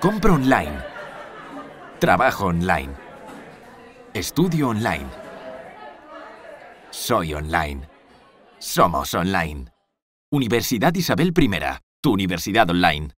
Compro online. Trabajo online. Estudio online. Soy online. Somos online. Universidad Isabel I, tu universidad online.